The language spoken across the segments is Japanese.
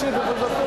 ошибок уже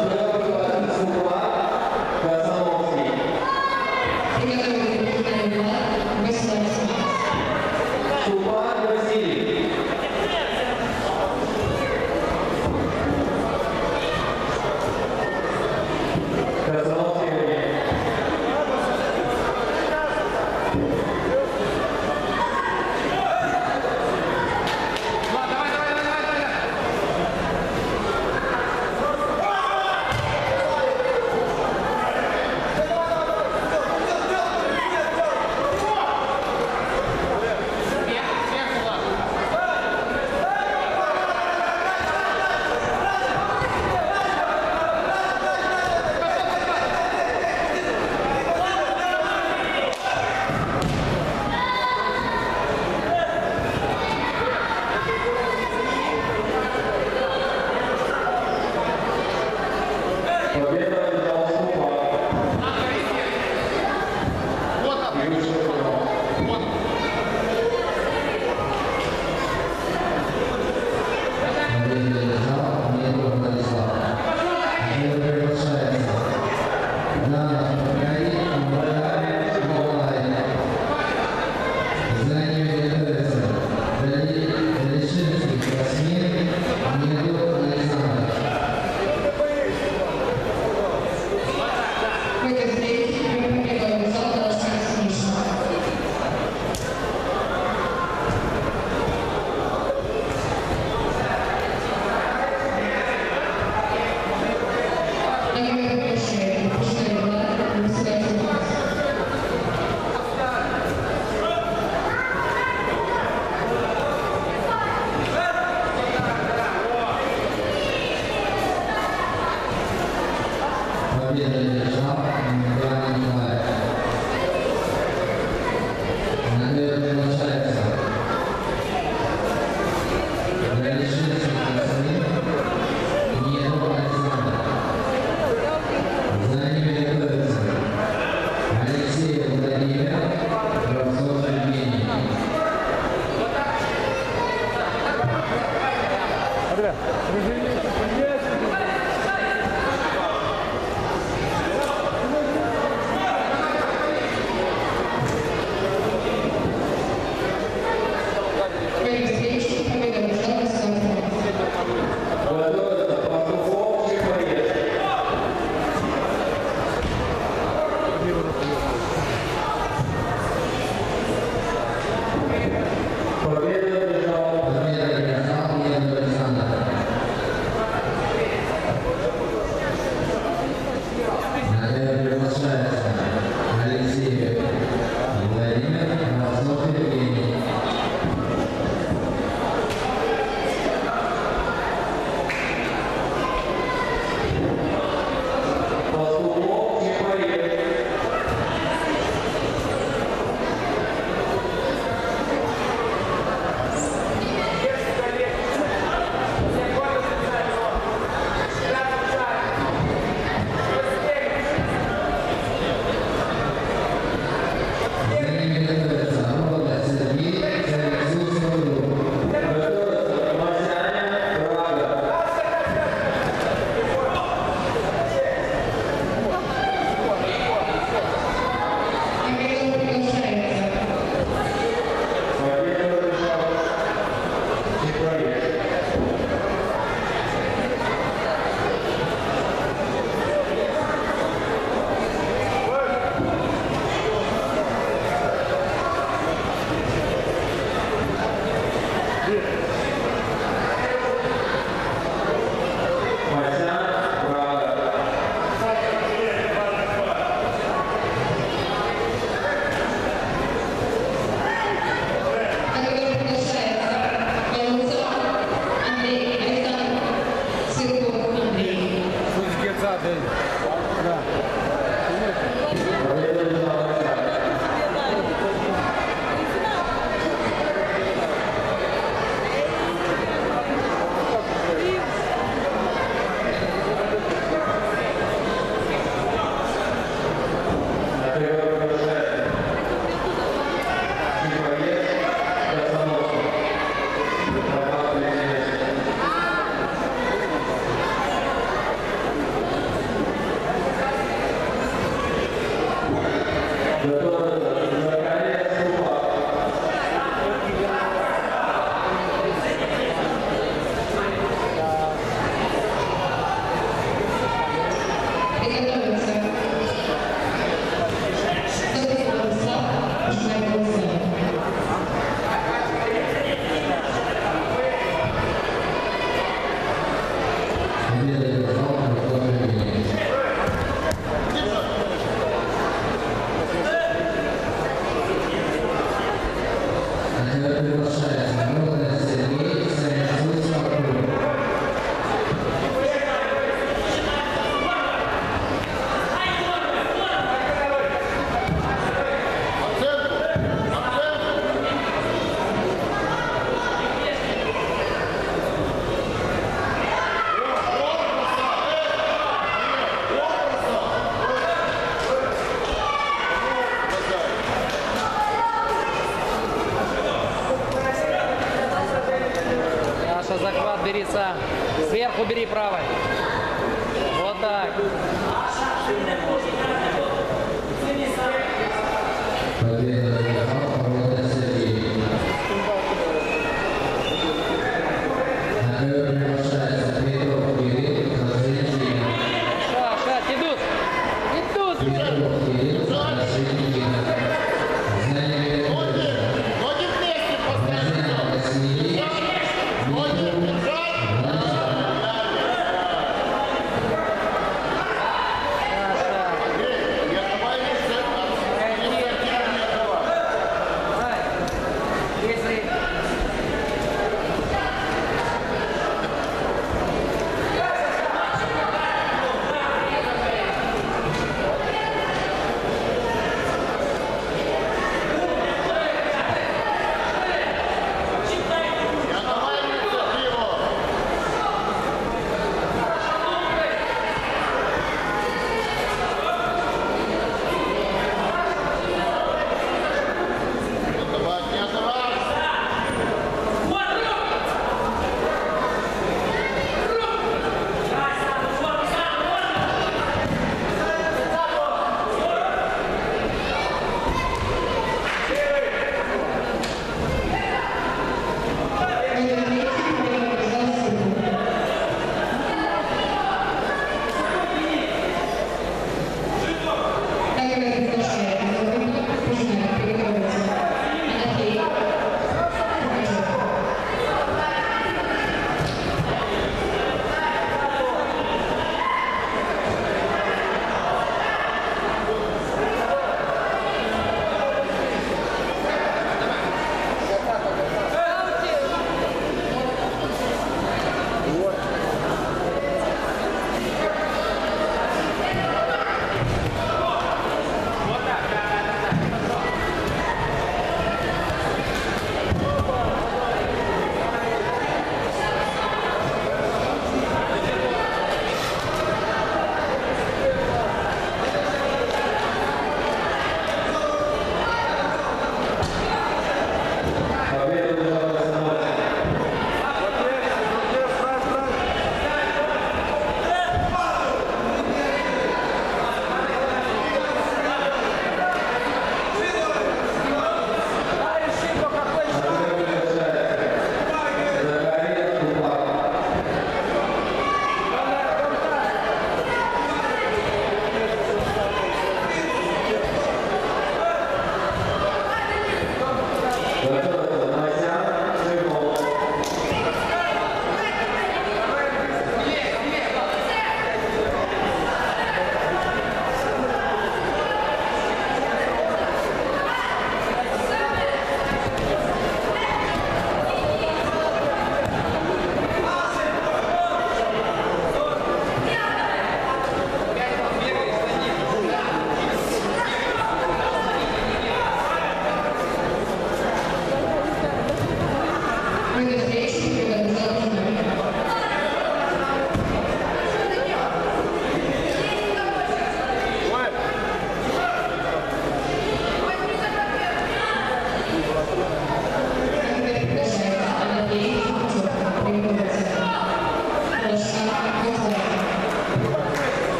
Amém. やってください。